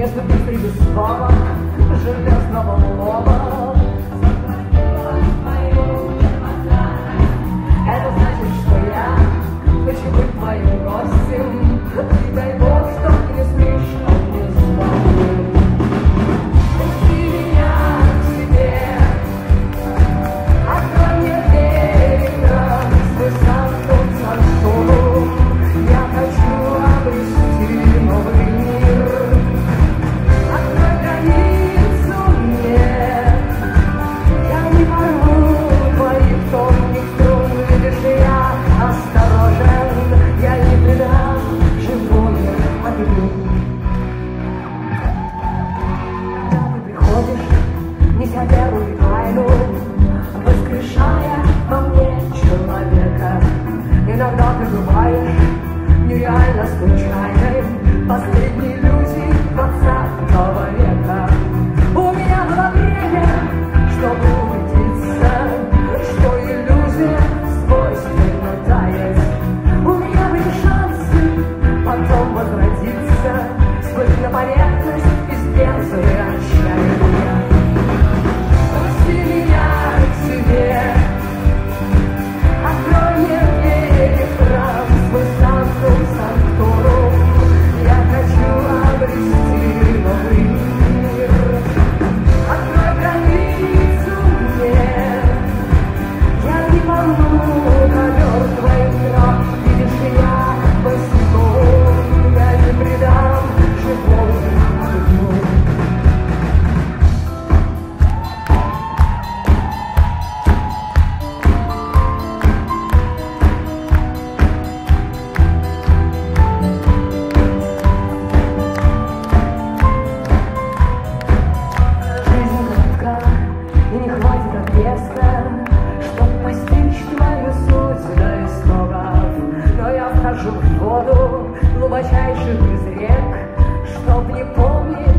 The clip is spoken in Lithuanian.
Viešpatis pribis skolą, žirgas nuo balkono. I know. не помнит.